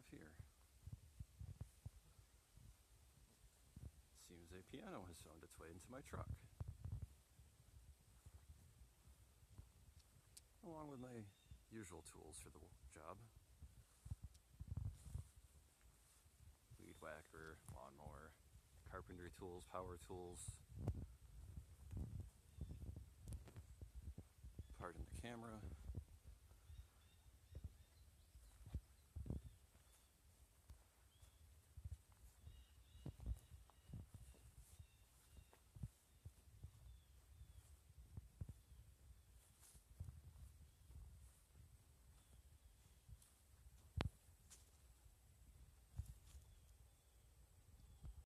have here? Seems a piano has found its way into my truck. Along with my usual tools for the job. Weed whacker, lawnmower, carpentry tools, power tools. Pardon the camera.